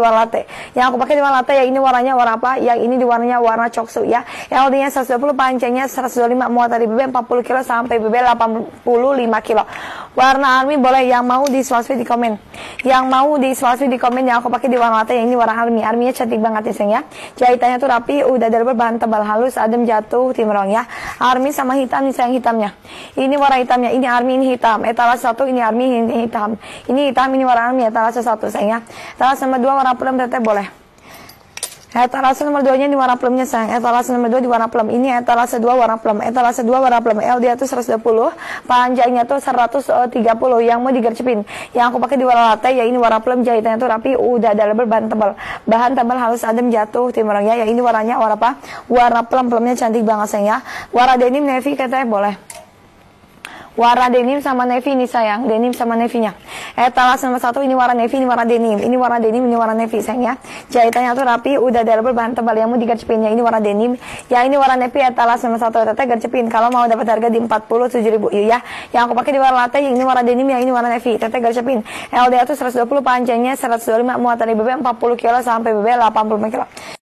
warna latte. Yang aku pakai warna latte ya ini warnanya warna apa? Yang ini di warnanya warna coksu ya. LD-nya 120, panjangnya 125, muatan di BB 40 kilo sampai BB 85 kilo. Warna army boleh yang mau di swaswi di komen. Yang mau di swaswi di komen yang aku pakai di warna latte yang ini warna army. Arminya cantik banget ya sayang ya. Jahitannya tuh rapi, udah dari berbahan tebal halus, adem jatuh, timrong ya. Army sama hitam nih sayang hitamnya. Ini warna hitamnya, ini army ini hitam. Etalase satu ini army ini hitam. Ini hitam ini warna army etalase satu sayang ya. Etalase nomor dua warna plum teteh boleh. Etalase nomor 2 nya di warna plumnya sayang. Etalase nomor 2 di warna plum. Ini etalase 2 warna plum. Etalase 2 warna plum. LD itu 120. Panjangnya tuh 130 yang mau digercepin. Yang aku pakai di warna latte ya ini warna plum jahitannya tuh rapi. Udah ada berbahan tebal. Bahan tebal halus adem jatuh timurnya. Ya ini warnanya warna apa? Warna plum. Plumnya cantik banget sayang ya. Warna denim navy katanya boleh. Warna denim sama navy ini sayang, denim sama navy-nya. Etalase nomor satu ini warna navy, ini warna denim. Ini warna denim, ini warna navy sayang ya. Jahitannya tuh rapi, udah double bahan tebal yang mau digercepinnya. Ini warna denim, ya ini warna navy etalase nomor satu teteh gercepin. Kalau mau dapat harga di 47 ribu ya. Yang aku pakai di warna latte, ini warna denim, yang ini warna navy. Teteh gercepin. LDA tuh 120 panjangnya 125 muatan BB 40 kilo sampai BB 80 kilo.